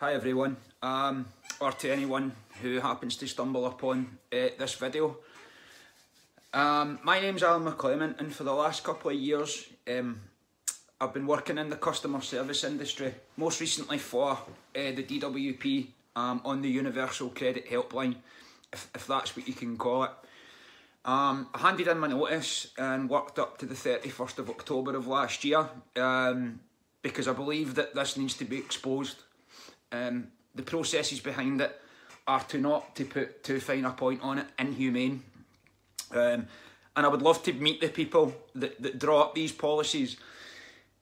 Hi everyone, um, or to anyone who happens to stumble upon uh, this video. Um, my name's Alan McClement and for the last couple of years um, I've been working in the customer service industry, most recently for uh, the DWP um, on the Universal Credit Helpline, if, if that's what you can call it. Um, I handed in my notice and worked up to the 31st of October of last year um, because I believe that this needs to be exposed um, the processes behind it are to not to put too fine a point on it, inhumane. Um, and I would love to meet the people that, that draw up these policies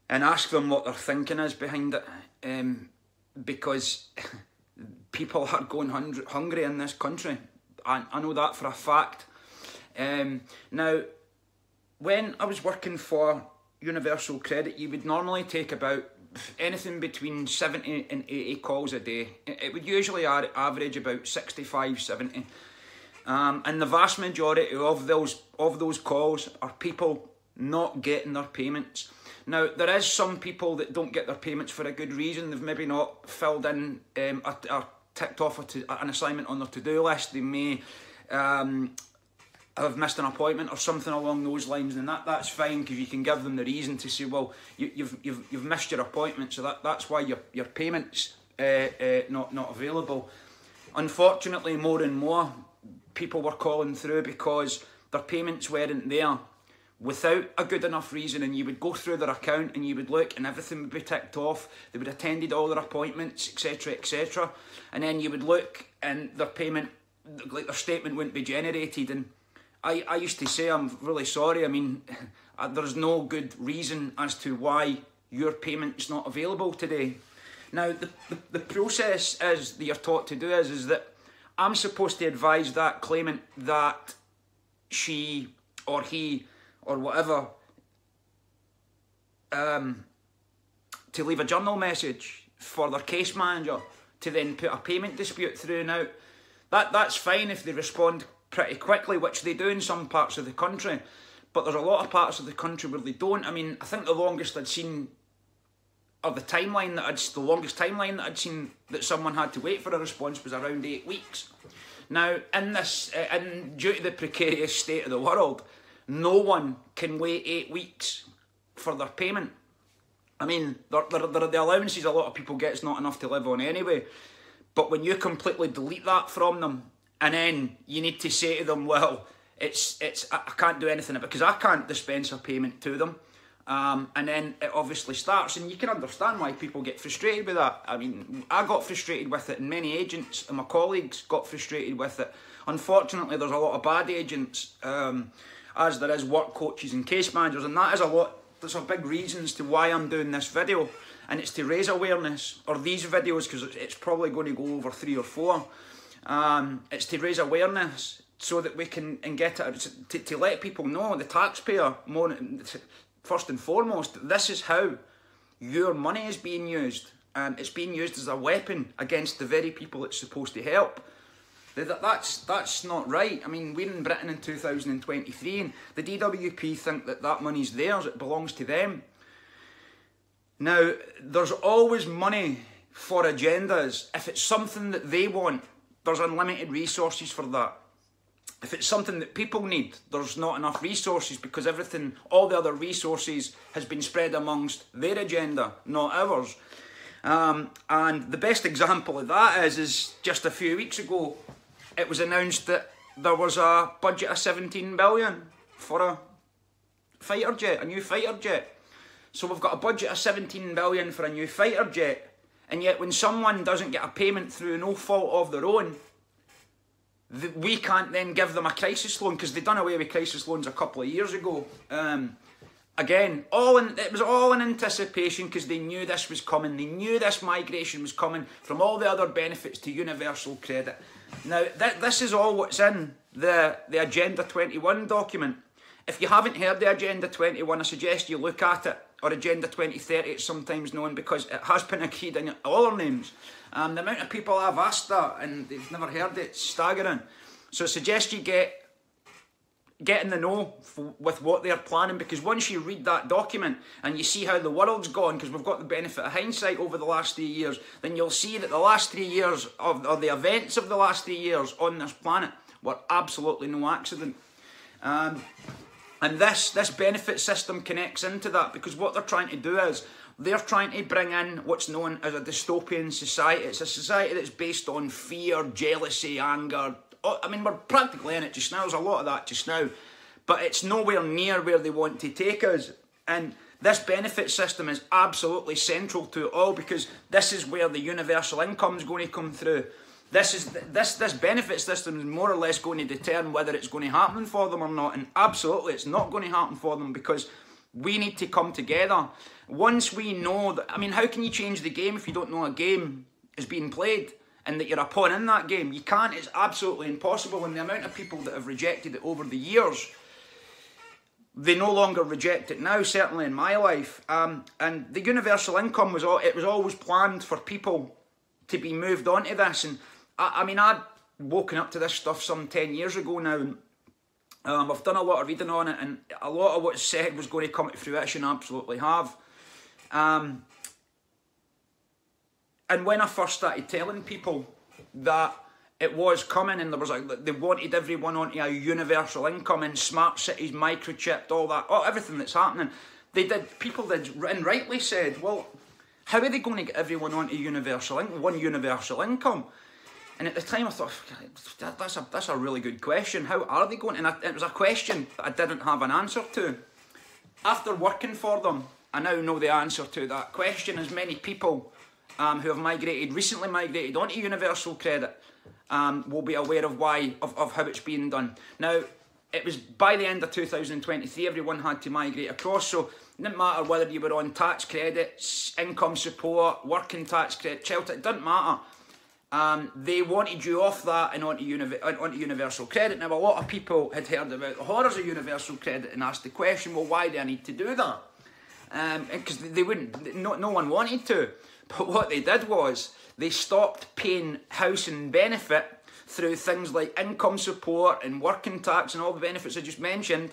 and ask them what their thinking is behind it. Um, because people are going hungry in this country. I, I know that for a fact. Um, now, when I was working for Universal Credit, you would normally take about anything between 70 and 80 calls a day. It would usually average about 65, 70. Um, and the vast majority of those of those calls are people not getting their payments. Now, there is some people that don't get their payments for a good reason. They've maybe not filled in um, or, ticked off an assignment on their to-do list. They may um, have missed an appointment or something along those lines, and that, that's fine because you can give them the reason to say, well, you, you've, you've, you've missed your appointment, so that, that's why your, your payment's uh, uh, not, not available. Unfortunately, more and more people were calling through because their payments weren't there without a good enough reason and you would go through their account and you would look and everything would be ticked off they would have attended all their appointments etc etc and then you would look and their payment like their statement wouldn't be generated and I, I used to say, I'm really sorry. I mean, uh, there's no good reason as to why your payment's not available today. Now, the, the, the process is that you're taught to do is, is that I'm supposed to advise that claimant that she or he or whatever um, to leave a journal message for their case manager to then put a payment dispute through. Now, that, that's fine if they respond pretty quickly, which they do in some parts of the country. But there's a lot of parts of the country where they don't. I mean, I think the longest I'd seen, or the timeline that I'd, the longest timeline that I'd seen that someone had to wait for a response was around eight weeks. Now, in this, uh, in due to the precarious state of the world, no one can wait eight weeks for their payment. I mean, they're, they're the allowances a lot of people get is not enough to live on anyway. But when you completely delete that from them, and then you need to say to them, well, it's it's I can't do anything because I can't dispense a payment to them. Um, and then it obviously starts, and you can understand why people get frustrated with that. I mean, I got frustrated with it, and many agents and my colleagues got frustrated with it. Unfortunately, there's a lot of bad agents, um, as there is work coaches and case managers, and that is a lot. There's a big reasons to why I'm doing this video, and it's to raise awareness, or these videos, because it's probably going to go over three or four. Um, it's to raise awareness so that we can and get it to, to let people know the taxpayer more first and foremost. This is how your money is being used. Um, it's being used as a weapon against the very people it's supposed to help. That, that's that's not right. I mean, we're in Britain in 2023, and the DWP think that that money's theirs. It belongs to them. Now, there's always money for agendas if it's something that they want there's unlimited resources for that. If it's something that people need, there's not enough resources because everything, all the other resources has been spread amongst their agenda, not ours. Um, and the best example of that is, is just a few weeks ago, it was announced that there was a budget of 17 billion for a fighter jet, a new fighter jet. So we've got a budget of 17 billion for a new fighter jet. And yet, when someone doesn't get a payment through no fault of their own, we can't then give them a crisis loan because they done away with crisis loans a couple of years ago. Um, again, all in, it was all in anticipation because they knew this was coming. They knew this migration was coming from all the other benefits to universal credit. Now, th this is all what's in the, the Agenda 21 document. If you haven't heard the Agenda 21, I suggest you look at it or Agenda 2030, it's sometimes known because it has been agreed in all our names. Um, the amount of people I've asked that and they've never heard it, staggering. So I suggest you get get in the know with what they're planning because once you read that document and you see how the world's gone, because we've got the benefit of hindsight over the last three years, then you'll see that the last three years of or the events of the last three years on this planet were absolutely no accident. Um, and this this benefit system connects into that because what they're trying to do is they're trying to bring in what's known as a dystopian society. It's a society that's based on fear, jealousy, anger, Oh, I mean, we're practically in it just now. There's a lot of that just now. But it's nowhere near where they want to take us. And this benefit system is absolutely central to it all because this is where the universal income is going to come through. This is this this benefit system is more or less going to determine whether it's going to happen for them or not. And absolutely, it's not going to happen for them because we need to come together. Once we know that, I mean, how can you change the game if you don't know a game is being played? and that you're a pawn in that game. You can't, it's absolutely impossible. And the amount of people that have rejected it over the years, they no longer reject it now, certainly in my life. Um, and the universal income was, all, it was always planned for people to be moved on to this. And I, I mean, I'd woken up to this stuff some 10 years ago now. Um, I've done a lot of reading on it, and a lot of what's said was going to come to fruition, absolutely have. Um, and when I first started telling people that it was coming and there was like they wanted everyone onto a universal income and smart cities microchipped all that oh everything that's happening they did people did and rightly said well how are they going to get everyone onto universal income one universal income and at the time I thought that's a that's a really good question. How are they going? And I, it was a question that I didn't have an answer to. After working for them I now know the answer to that question. As many people um, who have migrated, recently migrated onto universal credit, um, will be aware of why, of, of how it's being done. Now, it was by the end of 2023, everyone had to migrate across, so it didn't matter whether you were on tax credits, income support, working tax credit, shelter, it didn't matter. Um, they wanted you off that and onto, uni onto universal credit. Now, a lot of people had heard about the horrors of universal credit and asked the question, well, why do I need to do that? Because um, they wouldn't, no, no one wanted to. But what they did was they stopped paying housing benefit through things like income support and working tax and all the benefits I just mentioned.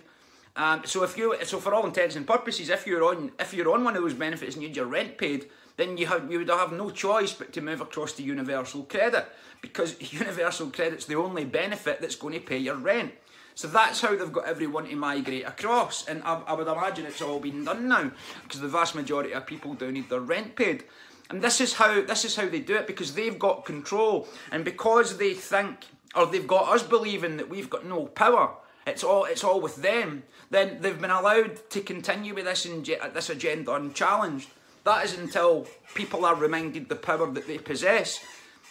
Um, so if you, so for all intents and purposes, if you're on, if you're on one of those benefits and you need your rent paid, then you have, you would have no choice but to move across to universal credit because universal credit's the only benefit that's going to pay your rent. So that's how they've got everyone to migrate across, and I, I would imagine it's all been done now because the vast majority of people don't need their rent paid. And this is how this is how they do it because they've got control and because they think or they've got us believing that we've got no power. It's all it's all with them. Then they've been allowed to continue with this this agenda unchallenged. That is until people are reminded the power that they possess.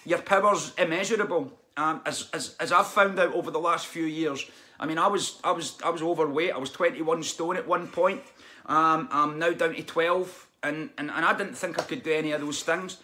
Your power's immeasurable. Um, as, as, as I've found out over the last few years, I mean, I was I was I was overweight. I was 21 stone at one point. Um, I'm now down to 12 and, and, and I didn't think I could do any of those things.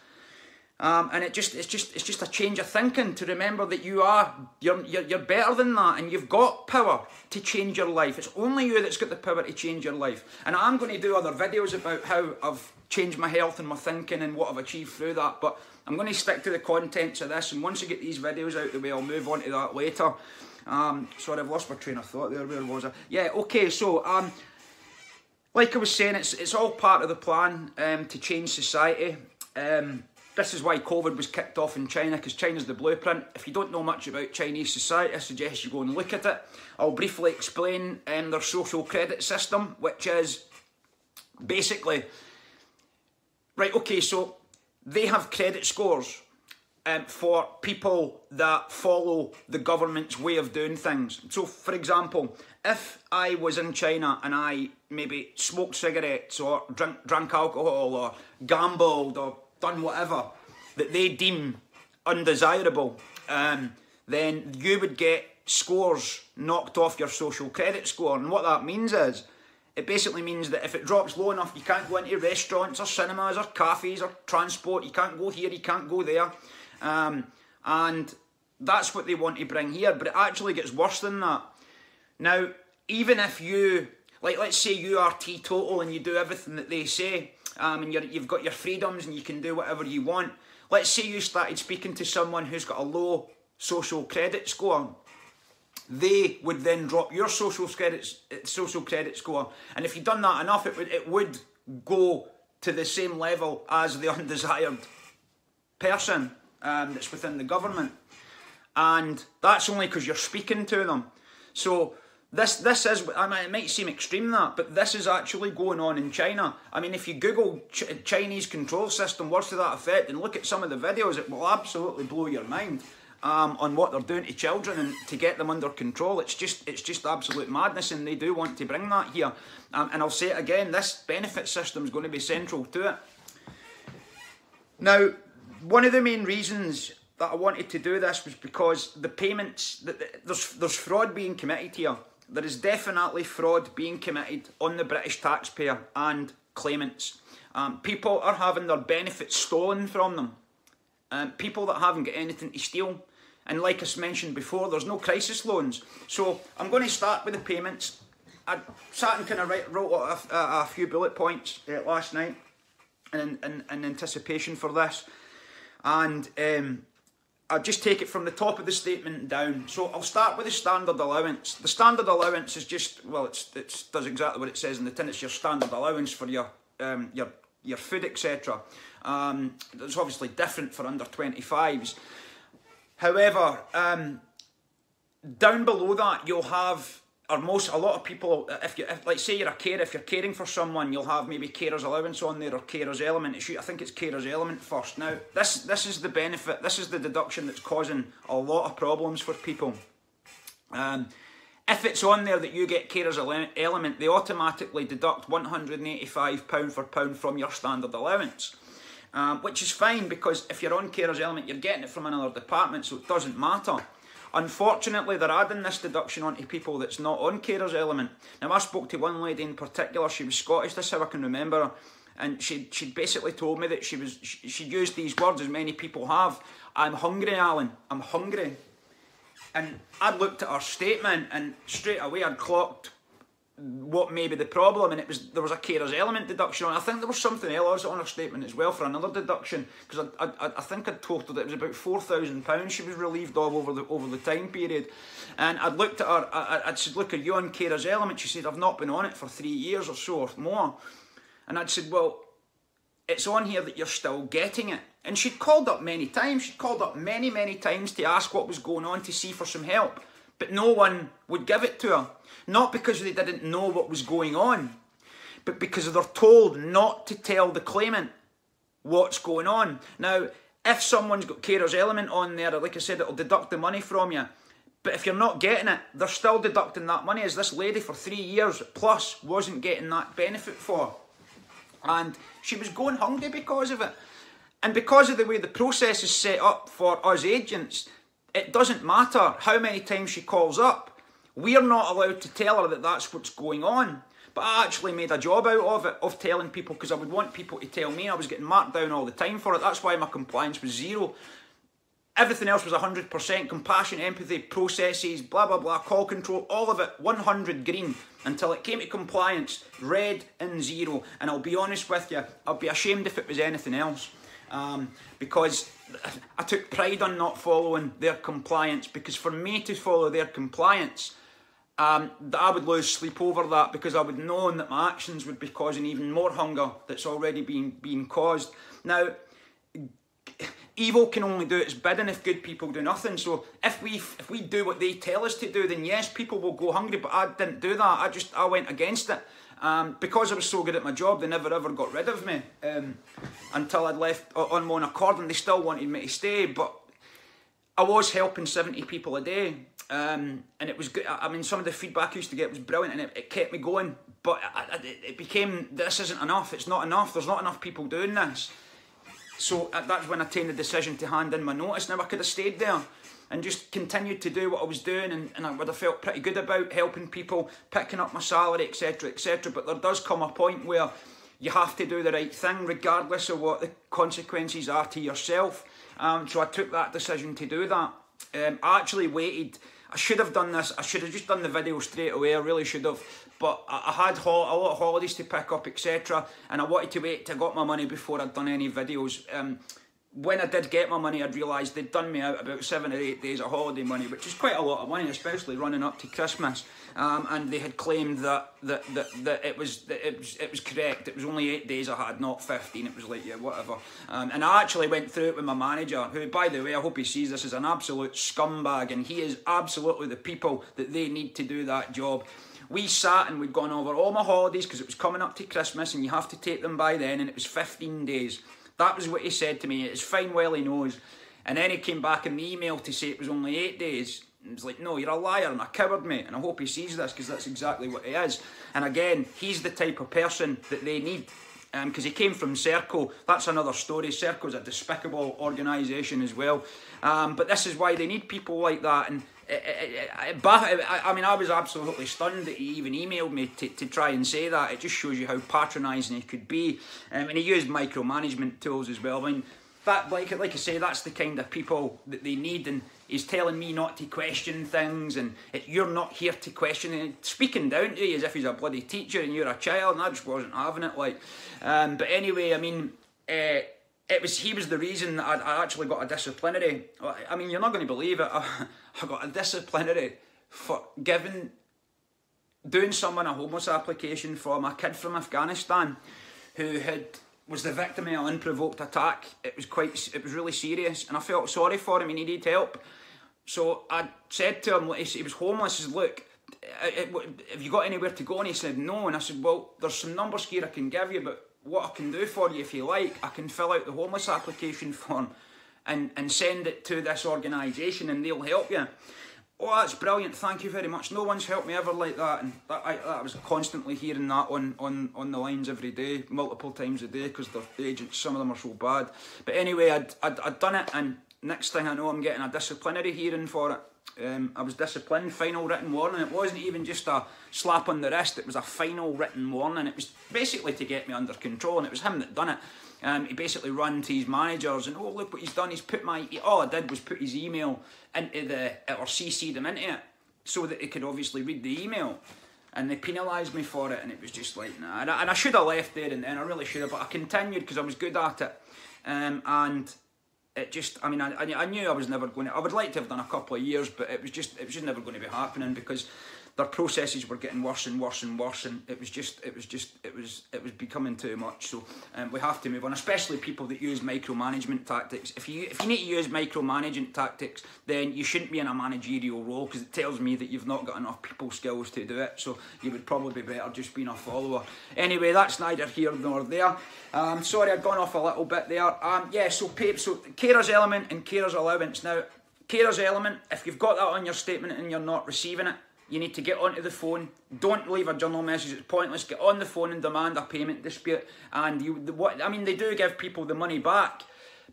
Um, and it just it's just it's just a change of thinking to remember that you are you're, you're you're better than that and you've got power to change your life. It's only you that's got the power to change your life. And I'm going to do other videos about how I've changed my health and my thinking and what I've achieved through that. But I'm going to stick to the contents of this. And once I get these videos out the way, I'll move on to that later. Um, sorry, I've lost my train of thought there. Where was I? Yeah. Okay. So um, like I was saying, it's it's all part of the plan um, to change society. Um, this is why COVID was kicked off in China, because China's the blueprint. If you don't know much about Chinese society, I suggest you go and look at it. I'll briefly explain um, their social credit system, which is basically right. Okay, so they have credit scores um, for people that follow the government's way of doing things. So, for example, if I was in China and I maybe smoked cigarettes or drank alcohol or gambled or done whatever that they deem undesirable, um, then you would get scores knocked off your social credit score. And what that means is, it basically means that if it drops low enough, you can't go into restaurants or cinemas or cafes or transport, you can't go here, you can't go there. Um, and that's what they want to bring here, but it actually gets worse than that. Now, even if you, like, let's say you are teetotal and you do everything that they say, um, and you have got your freedoms and you can do whatever you want. Let's say you started speaking to someone who's got a low social credit score. they would then drop your social credit, social credit score. And if you've done that enough, it would, it would go to the same level as the undesired person um, that's within the government. And that's only because you're speaking to them. So this this is I mean it might seem extreme that, but this is actually going on in China. I mean, if you Google Ch Chinese control system, words to that effect, and look at some of the videos, it will absolutely blow your mind um, on what they're doing to children and to get them under control. It's just it's just absolute madness, and they do want to bring that here. Um, and I'll say it again: this benefit system is going to be central to it. Now, one of the main reasons that I wanted to do this was because the payments that there's there's fraud being committed here there is definitely fraud being committed on the British taxpayer and claimants. Um, people are having their benefits stolen from them. Um, people that haven't got anything to steal. And like I mentioned before, there's no crisis loans. So I'm going to start with the payments. I sat and kind of write, wrote a, a, a, few bullet points uh, last night in, in, in, anticipation for this. And um, I'll just take it from the top of the statement down. So I'll start with the standard allowance. The standard allowance is just well, it's it does exactly what it says in the tin. It's your standard allowance for your um, your your food, etc. Um, it's obviously different for under 25s. However, um, down below that you'll have or most a lot of people if you if, like say you're a carer if you're caring for someone you'll have maybe carers allowance on there or carers element. It's, I think it's carers element first. Now this this is the benefit this is the deduction that's causing a lot of problems for people. Um, if it's on there that you get carers element they automatically deduct 185 pound for pound from your standard allowance. Um, which is fine because if you're on carers element you're getting it from another department so it doesn't matter Unfortunately, they're adding this deduction onto people that's not on carers element. Now, I spoke to one lady in particular, she was Scottish, that's how I can remember her, and she she basically told me that she was she, she used these words as many people have. I'm hungry, Alan. I'm hungry. And I looked at her statement, and straight away I'd clocked what may be the problem, and it was there was a carer's element deduction on. I think there was something else on her statement as well for another deduction because I, I, I think I totaled it was about four thousand pounds she was relieved of over the over the time period, and I'd looked at her. I, I'd said, "Look, are you on carer's element?" She said, "I've not been on it for three years or so or more," and I'd said, "Well, it's on here that you're still getting it." And she'd called up many times. She'd called up many many times to ask what was going on to see for some help, but no one would give it to her. Not because they didn't know what was going on, but because they're told not to tell the claimant what's going on. Now, if someone's got carer's element on there, like I said, it'll deduct the money from you. But if you're not getting it, they're still deducting that money as this lady for three years plus wasn't getting that benefit for. And she was going hungry because of it. And because of the way the process is set up for us agents, it doesn't matter how many times she calls up. We're not allowed to tell her that that's what's going on. But I actually made a job out of it, of telling people, because I would want people to tell me. I was getting marked down all the time for it. That's why my compliance was zero. Everything else was 100% compassion, empathy, processes, blah, blah, blah, call control, all of it 100 green until it came to compliance, red and zero. And I'll be honest with you, I'd be ashamed if it was anything else. Um, because I took pride on not following their compliance because for me to follow their compliance, um, I would lose sleep over that because I would know that my actions would be causing even more hunger that's already been being caused. Now, evil can only do its bidding if good people do nothing. So if we if we do what they tell us to do, then yes, people will go hungry. But I didn't do that. I just I went against it. Um, because I was so good at my job, they never ever got rid of me um, until I'd left on my own accord, and they still wanted me to stay. But I was helping 70 people a day. Um, and it was good. I mean, some of the feedback I used to get was brilliant, and it, it kept me going. But I, I, it became this isn't enough. It's not enough. There's not enough people doing this. So uh, that's when I taken the decision to hand in my notice. Now I could have stayed there and just continued to do what I was doing, and, and I would have felt pretty good about helping people, picking up my salary, etc., etc. But there does come a point where you have to do the right thing, regardless of what the consequences are to yourself. Um, so I took that decision to do that. Um, I actually waited I should have done this. I should have just done the video straight away. I really should have. But I, I had a lot of holidays to pick up, etc. And I wanted to wait till I got my money before I'd done any videos. Um, when I did get my money, I'd realised they'd done me out about seven or eight days of holiday money, which is quite a lot of money, especially running up to Christmas. Um, and they had claimed that that, that, that it was that it was it was correct. It was only eight days I had, not fifteen. It was like yeah, whatever. Um, and I actually went through it with my manager, who, by the way, I hope he sees this as an absolute scumbag, and he is absolutely the people that they need to do that job we sat and we'd gone over all my holidays because it was coming up to Christmas and you have to take them by then, and it was 15 days. That was what he said to me. It's fine, well he knows. And then he came back in the email to say it was only eight days. And was like, no, you're a liar and a coward, mate. And I hope he sees this because that's exactly what he is. And again, he's the type of person that they need because um, he came from Serco. That's another story. Serco's a despicable organisation as well. Um, but this is why they need people like that. And I mean, I was absolutely stunned that he even emailed me to, to try and say that. It just shows you how patronising he could be. Um, and he used micromanagement tools as well. I mean, that like like I say, that's the kind of people that they need. And he's telling me not to question things, and it, you're not here to question it. Speaking down to you as if he's a bloody teacher and you're a child, and I just wasn't having it. Like, um, but anyway, I mean. Uh, it was he was the reason I, I actually got a disciplinary. I mean, you're not going to believe it. I, I got a disciplinary for giving doing someone a homeless application from a kid from Afghanistan who had was the victim of an unprovoked attack. It was quite, it was really serious, and I felt sorry for him. He needed help, so I said to him, he was homeless. I said, look, have you got anywhere to go? And he said no. And I said, well, there's some numbers here I can give you, but what I can do for you, if you like, I can fill out the homeless application form and, and send it to this organisation, and they'll help you. Oh, that's brilliant. Thank you very much. No one's helped me ever like that. And that, I, I was constantly hearing that on, on, on the lines every day, multiple times a day, because the agents, some of them are so bad. But anyway, I'd, I'd, I'd done it, and next thing I know, I'm getting a disciplinary hearing for it. Um, I was disciplined, final written warning. It wasn't even just a slap on the wrist, it was a final written warning. And it was basically to get me under control, and it was him that done it. Um, he basically ran to his managers and, oh, look what he's done. He's put my, all I did was put his email into the, or CC'd him into it so that he could obviously read the email. And they penalised me for it, and it was just like, nah. And I, and I should have left there and then, I really should have, but I continued because I was good at it. Um, and it just, I mean, I, I knew I was never going to, I would like to have done a couple of years, but it was just, it was just never going to be happening because their processes were getting worse and worse and worse, and it was just, it was just, it was, it was becoming too much. So um, we have to move on, especially people that use micromanagement tactics. If you, if you need to use micromanagement tactics, then you shouldn't be in a managerial role because it tells me that you've not got enough people skills to do it. So you would probably be better just being a follower. Anyway, that's neither here nor there. Um, sorry, I've gone off a little bit there. Um, yeah, so pay, so carers element and carers allowance. Now, carers element, if you've got that on your statement and you're not receiving it, you need to get onto the phone. Don't leave a journal message. It's pointless. Get on the phone and demand a payment dispute. And you, what I mean, they do give people the money back.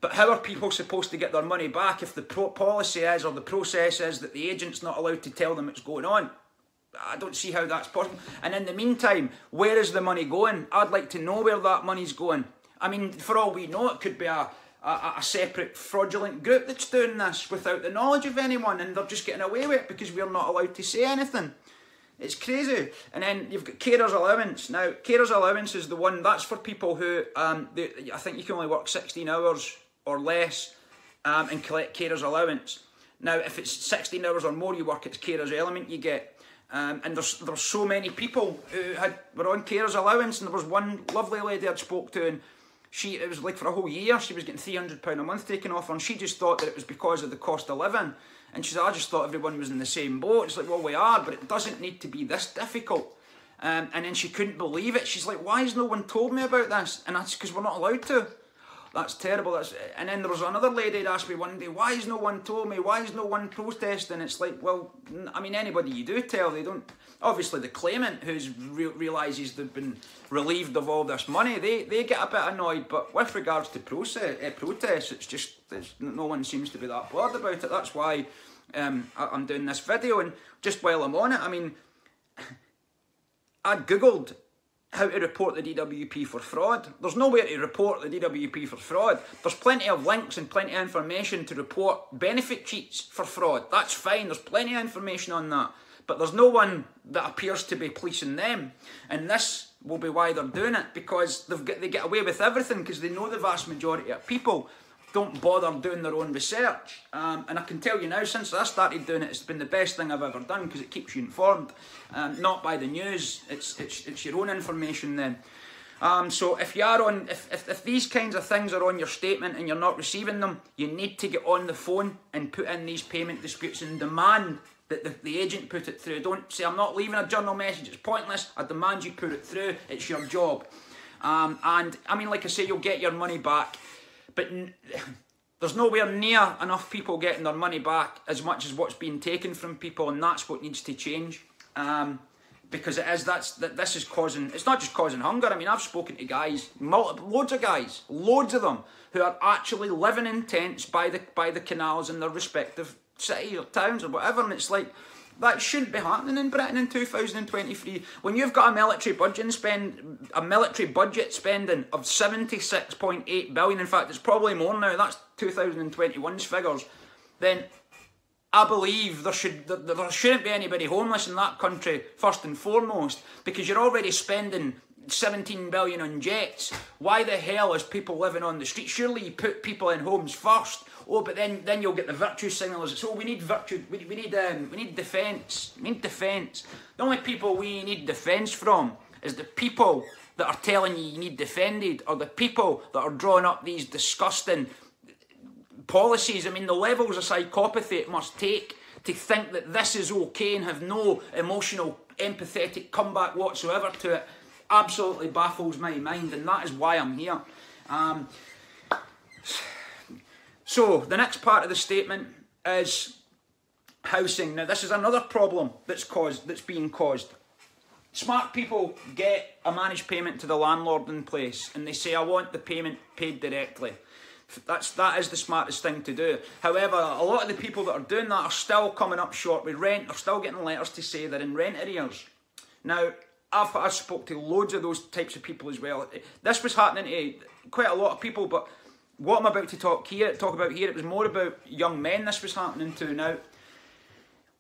But how are people supposed to get their money back if the policy is or the process is that the agent's not allowed to tell them what's going on? I don't see how that's possible. And in the meantime, where is the money going? I'd like to know where that money's going. I mean, for all we know, it could be a a, a, separate fraudulent group that's doing this without the knowledge of anyone and they're just getting away with it because we're not allowed to say anything. It's crazy. And then you've got carers allowance. Now, carers allowance is the one that's for people who, um, they, I think you can only work 16 hours or less um, and collect carers allowance. Now, if it's 16 hours or more you work, it's carers element you get. Um, and there's there's so many people who had were on carers allowance, and there was one lovely lady I'd spoke to, and she it was like for a whole year she was getting three hundred pound a month taken off her, and she just thought that it was because of the cost of living. And she said, I just thought everyone was in the same boat. It's like, well, we are, but it doesn't need to be this difficult. Um, and then she couldn't believe it. She's like, why has no one told me about this? And that's because we're not allowed to. That's terrible. That's, and then there was another lady that asked me one day, why has no one told me? Why is no one protesting? It's like, well, I mean, anybody you do tell, they don't. Obviously, the claimant who's re- realises they've been relieved of all this money, they, they get a bit annoyed. But with regards to process, uh, protests, it's just it's, no one seems to be that bothered about it. That's why um, I, I'm doing this video. And just while I'm on it, I mean, I googled how to report the DWP for fraud. There's nowhere to report the DWP for fraud. There's plenty of links and plenty of information to report benefit cheats for fraud. That's fine, there's plenty of information on that. But there's no one that appears to be policing them. And this will be why they're doing it, because they've got, they get away with everything because they know the vast majority of people don't bother doing their own research. Um, and I can tell you now, since I started doing it, it's been the best thing I've ever done because it keeps you informed, um, not by the news. It's it's it's your own information then. Um, so if you are on, if, if, if these kinds of things are on your statement and you're not receiving them, you need to get on the phone and put in these payment disputes and demand that the, the agent put it through. Don't say, I'm not leaving a journal message, it's pointless. I demand you put it through, it's your job. Um, and I mean, like I say, you'll get your money back, but there's nowhere near enough people getting their money back as much as what's being taken from people, and that's what needs to change. Um, because it is that's that this is causing it's not just causing hunger. I mean, I've spoken to guys, multiple, loads of guys, loads of them who are actually living in tents by the by the canals in their respective cities or towns or whatever, and it's like that shouldn't be happening in Britain in 2023. When you've got a military budget spend a military budget spending of 76.8 billion, in fact, it's probably more now. That's 2021's figures. Then I believe there should there, there shouldn't be anybody homeless in that country first and foremost because you're already spending 17 billion on jets. Why the hell is people living on the street? Surely you put people in homes first. Oh, but then then you'll get the virtue signalers. So we need virtue. We, we need um, we need defence. We need defence. The only people we need defence from is the people that are telling you you need defended, or the people that are drawing up these disgusting policies. I mean, the levels of psychopathy it must take to think that this is okay and have no emotional, empathetic comeback whatsoever to it absolutely baffles my mind, and that is why I'm here. Um, so, the next part of the statement is housing. Now, this is another problem that's caused that's being caused. Smart people get a managed payment to the landlord in place, and they say, "I want the payment paid directly." That's that is the smartest thing to do. However, a lot of the people that are doing that are still coming up short with rent. They're still getting letters to say they're in rent arrears. Now, I've I spoke to loads of those types of people as well. This was happening to quite a lot of people, but what I'm about to talk here, talk about here, it was more about young men. This was happening to now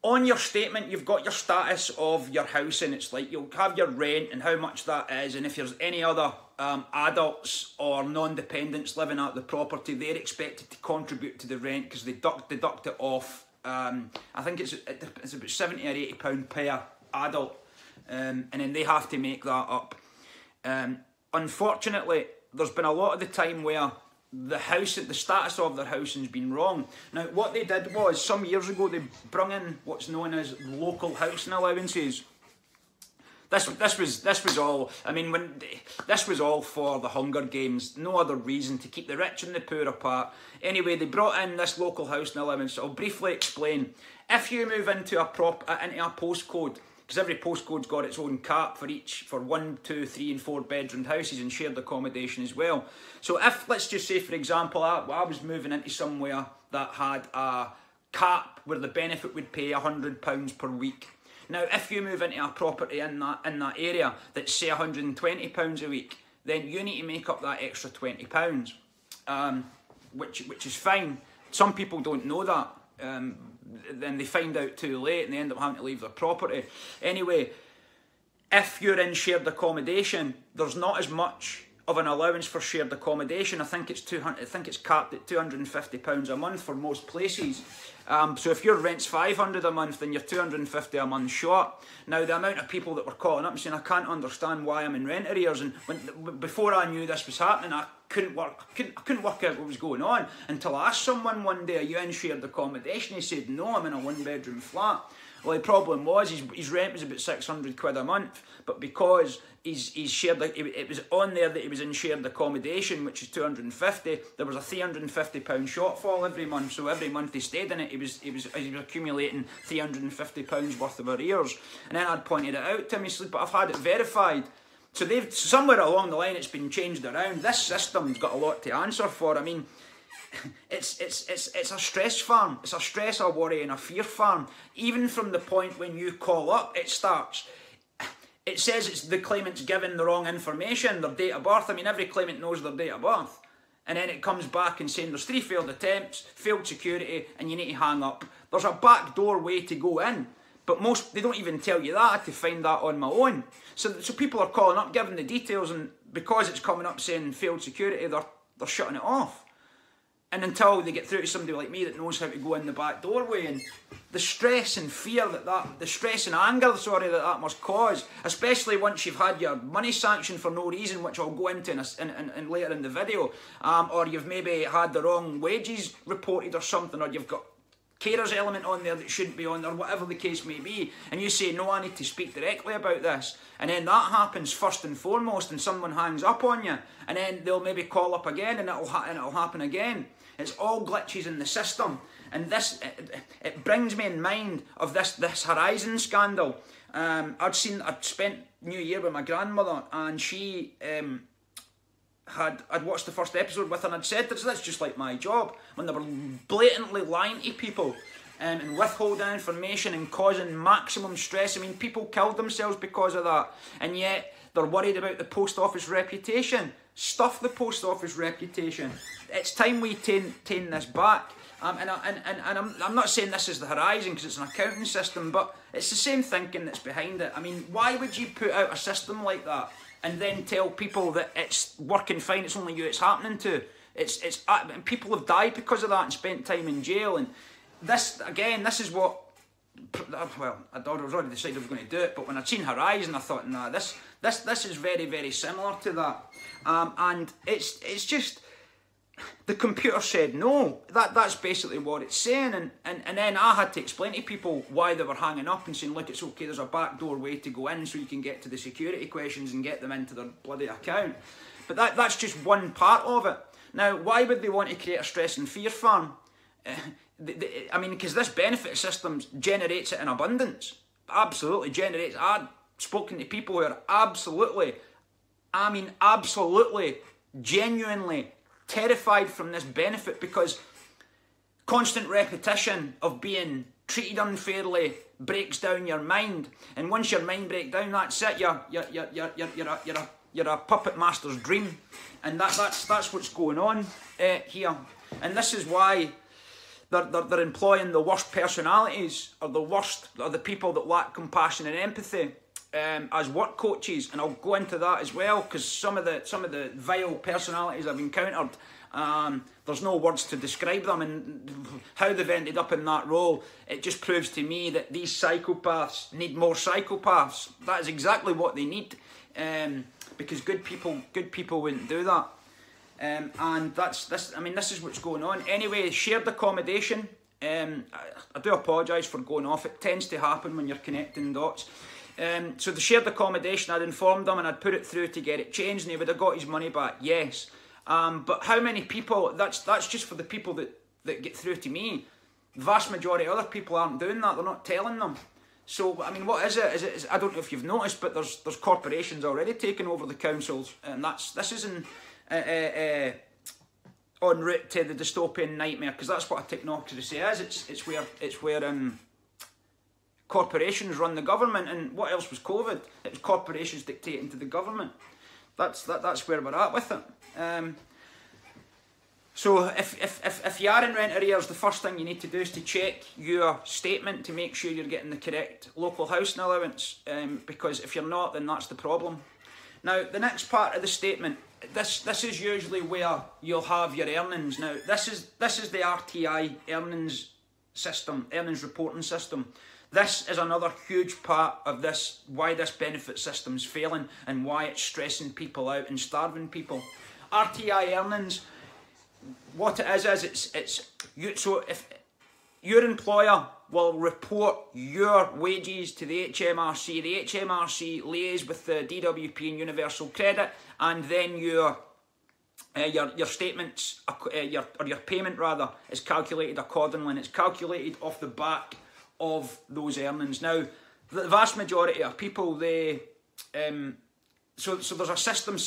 on your statement, you've got your status of your house, and it's like you'll have your rent and how much that is, and if there's any other um, adults or non-dependents living at the property, they're expected to contribute to the rent because they deduct, deduct it off. Um, I think it's it's about seventy or eighty pound per adult, um, and then they have to make that up. Um, unfortunately, there's been a lot of the time where the house, the status of their housing has been wrong. Now, what they did was, some years ago, they brought in what's known as local housing allowances. This, this was this was all. I mean, when this was all for the Hunger Games. No other reason to keep the rich and the poor apart. Anyway, they brought in this local housing allowance. I'll briefly explain. If you move into a prop uh, into a postcode because every postcode's got its own cap for each for one, two, three, and four bedroom houses and shared accommodation as well. So if let's just say, for example, I, I was moving into somewhere that had a cap where the benefit would pay hundred pounds per week. Now, if you move into a property in that in that area that's say hundred and twenty pounds a week, then you need to make up that extra twenty pounds, um, which which is fine. Some people don't know that. Um, then they find out too late and they end up having to leave their property. Anyway, if you're in shared accommodation, there's not as much of an allowance for shared accommodation. I think it's 200, I think it's capped at £250 a month for most places. Um, so if your rent's 500 a month, then you're 250 a month short. Now the amount of people that were calling up saying I can't understand why I'm in rent arrears, and when, before I knew this was happening, I couldn't work, I couldn't, I couldn't work out what was going on until I asked someone one day, "Are you in shared accommodation?" He said, "No, I'm in a one bedroom flat." Well, the problem was his, his rent was about 600 quid a month, but because he's, he's shared, it was on there that he was in shared accommodation, which is 250, there was a 350 pound shortfall every month, so every month he stayed in it, he was, he was, he was accumulating 350 pounds worth of arrears. And then I'd pointed it out to him, he said, but I've had it verified. So they've, somewhere along the line it's been changed around. This system's got a lot to answer for. I mean, it's it's it's it's a stress farm. It's a stress, a worry, and a fear farm. Even from the point when you call up, it starts. It says it's the claimant's given the wrong information, their date of birth. I mean, every claimant knows their date of birth. And then it comes back and saying there's three failed attempts, failed security, and you need to hang up. There's a back door way to go in. But most, they don't even tell you that to find that on my own. So, so people are calling up, giving the details, and because it's coming up saying failed security, they're, they're shutting it off. And until they get through to somebody like me that knows how to go in the back doorway and the stress and fear that that the stress and anger sorry that that must cause especially once you've had your money sanctioned for no reason which I'll go into in, a, in, in, in later in the video um, or you've maybe had the wrong wages reported or something or you've got carers element on there that shouldn't be on there, whatever the case may be, and you say, no, I need to speak directly about this, and then that happens first and foremost, and someone hangs up on you, and then they'll maybe call up again, and it'll, ha- and it'll happen again. It's all glitches in the system, and this it, it brings me in mind of this this Horizon scandal. Um, I'd seen, I'd spent New Year with my grandmother, and she. Um, had I'd watched the first episode with her and I'd said that's, that's just like my job when they were blatantly lying to people um, and withholding information and causing maximum stress. I mean, people killed themselves because of that, and yet they're worried about the post office reputation. Stuff the post office reputation. It's time we tame, tame this back. Um, and, and, and, and I'm, I'm not saying this is the horizon because it's an accounting system, but it's the same thinking that's behind it. I mean, why would you put out a system like that and then tell people that it's working fine, it's only you it's happening to? It's, it's, uh, people have died because of that and spent time in jail. And this, again, this is what well, I was already decided I was going to do it, but when I'd seen Horizon, I thought, nah, this, this, this is very, very similar to that. Um, and it's, it's just, the computer said no. That that's basically what it's saying. And, and, and then I had to explain to people why they were hanging up and saying, look, it's okay, there's a backdoor way to go in so you can get to the security questions and get them into their bloody account. But that, that's just one part of it. Now, why would they want to create a stress and fear farm? Eh, the, I mean, because this benefit system generates it in abundance. Absolutely generates. I've spoken to people who are absolutely, I mean, absolutely, genuinely terrified from this benefit because constant repetition of being treated unfairly breaks down your mind. And once your mind breaks down, that's it. You're, you're, you're, you're, you're, you're, a, you're, a, you're a puppet master's dream. And that, that's, that's what's going on uh, here. And this is why they're, they're, they're employing the worst personalities or the worst, or the people that lack compassion and empathy um, as work coaches, and I'll go into that as well because some of the some of the vile personalities I've encountered, um, there's no words to describe them, and how they've ended up in that role. It just proves to me that these psychopaths need more psychopaths. That is exactly what they need, um, because good people good people wouldn't do that. Um, and that's this. I mean, this is what's going on. Anyway, shared accommodation. Um, I, I do apologise for going off. It tends to happen when you're connecting dots. Um, so the shared accommodation, I'd informed them and I'd put it through to get it changed and he would have got his money back, yes. Um, but how many people, that's that's just for the people that, that get through to me. The vast majority of other people aren't doing that, they're not telling them. So, I mean, what is it? Is it is, I don't know if you've noticed, but there's there's corporations already taking over the councils, and that's this isn't uh, uh, uh, en route to the dystopian nightmare because that's what a technocracy is. It's it's where it's where um, corporations run the government. And what else was COVID? It was corporations dictating to the government. That's that, that's where we're at with it. Um, so if, if, if, if you are in rent arrears, the first thing you need to do is to check your statement to make sure you're getting the correct local housing allowance. Um, because if you're not, then that's the problem. Now, the next part of the statement, this this is usually where you'll have your earnings. Now, this is this is the RTI earnings system, earnings reporting system. This is another huge part of this, why this benefit system's failing and why it's stressing people out and starving people. RTI earnings, what it is, is it's, it's you, so if your employer will report your wages to the HMRC, the HMRC liaises with the DWP and Universal Credit, and then your uh, your your statements, uh, your or your payment rather, is calculated accordingly, and it's calculated off the back of those earnings. Now, the vast majority of people, they, um, so so there's a system.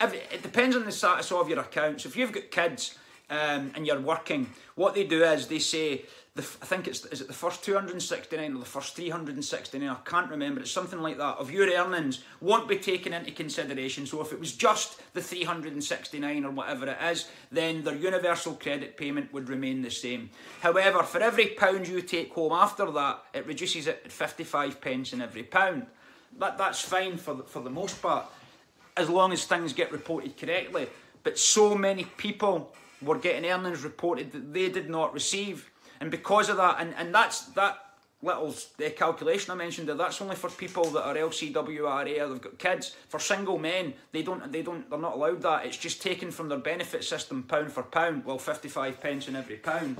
It depends on the status of your accounts. If you've got kids um, and you're working, what they do is they say the, I think it's is it the first 269 or the first 369 I can't remember. It's something like that of your earnings won't be taken into consideration. So if it was just the 369 or whatever it is then their universal credit payment would remain the same. However for every pound you take home after that it reduces it at 55 pence in every pound. That that's fine for the, for the most part as long as things get reported correctly. But so many people were getting earnings reported that they did not receive. And because of that, and, and that's that little calculation I mentioned there, that's only for people that are LCWRA or they've got kids. For single men, they don't they don't they're not allowed that. It's just taken from their benefit system pound for pound, well fifty five pence in every pound.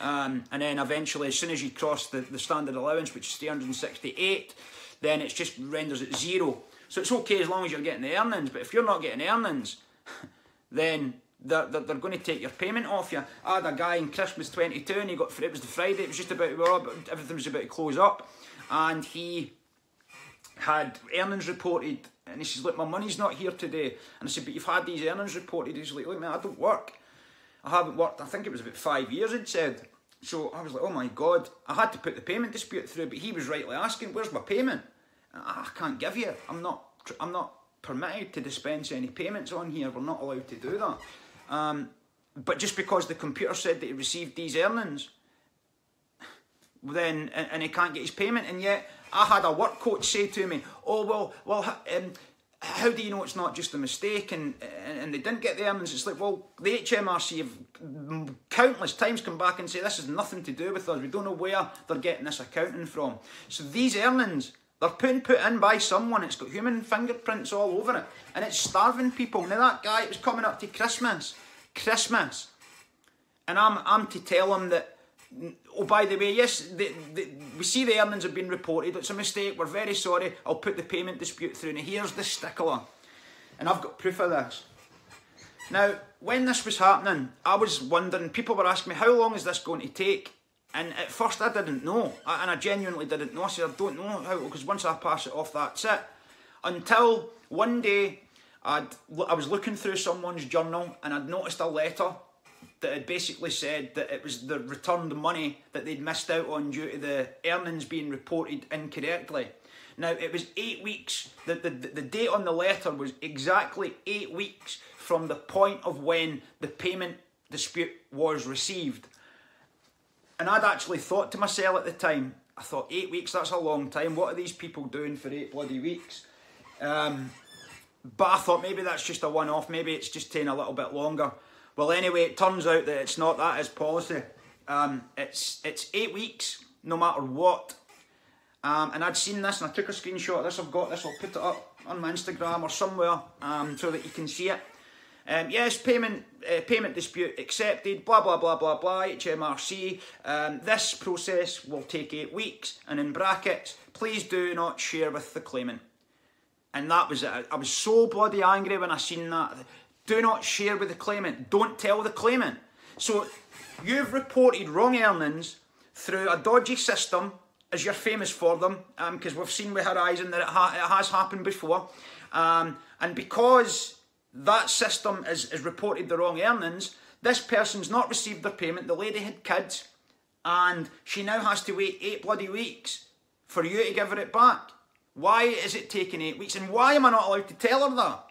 Um, and then eventually as soon as you cross the, the standard allowance, which is three hundred and sixty eight, then it just renders it zero. So it's okay as long as you're getting the earnings, but if you're not getting earnings, then they're, they're, they're, going to take your payment off you. I had a guy in Christmas 22 and he got, it was the Friday, it was just about, everything was about to close up. And he had earnings reported and he says, look, my money's not here today. And I said, but you've had these earnings reported. He's like, look, man, I don't work. I haven't worked, I think it was about five years, he'd said. So I was like, oh my God. I had to put the payment dispute through, but he was rightly asking, where's my payment? I can't give you. I'm not, I'm not permitted to dispense any payments on here. We're not allowed to do that. Um, but just because the computer said that he received these earnings, then and, and, he can't get his payment, and yet I had a work coach say to me, "Oh well, well, um, how do you know it's not just a mistake?" And, and and they didn't get the earnings. It's like, well, the HMRC have countless times come back and say this has nothing to do with us. We don't know where they're getting this accounting from. So these earnings. They're putting put in by someone. It's got human fingerprints all over it, and it's starving people. Now that guy, it was coming up to Christmas, Christmas. And I'm, I'm to tell him that, oh, by the way, yes, the, the, we see the earnings have been reported. It's a mistake. We're very sorry. I'll put the payment dispute through. Now, here's the stickler. And I've got proof of this. Now, when this was happening, I was wondering, people were asking me, how long is this going to take? And at first I didn't know, and I genuinely didn't know. I said, I don't know how, because once I pass it off, that's it. Until one day I'd, I was looking through someone's journal and I'd noticed a letter that had basically said that it was the returned money that they'd missed out on due to the earnings being reported incorrectly. Now, it was eight weeks, the, the, the date on the letter was exactly eight weeks from the point of when the payment dispute was received. And I'd actually thought to myself at the time, I thought, eight weeks, that's a long time. What are these people doing for eight bloody weeks? Um, but I thought maybe that's just a one-off. Maybe it's just taking a little bit longer. Well, anyway, it turns out that it's not that as policy. Um, it's it's eight weeks, no matter what. Um, and I'd seen this and I took a screenshot of this. I've got this. I'll put it up on my Instagram or somewhere um, so that you can see it. Um, yes, payment uh, payment dispute accepted, blah, blah, blah, blah, blah, HMRC. Um, this process will take eight weeks. And in brackets, please do not share with the claimant. And that was it. I was so bloody angry when I seen that. Do not share with the claimant. Don't tell the claimant. So you've reported wrong earnings through a dodgy system, as you're famous for them, because um, we've seen with Horizon that it, ha it has happened before. Um, and because that system is, reported the wrong earnings, this person's not received their payment. The lady had kids, and she now has to wait eight bloody weeks for you to give her it back. Why is it taking eight weeks? And why am I not allowed to tell her that?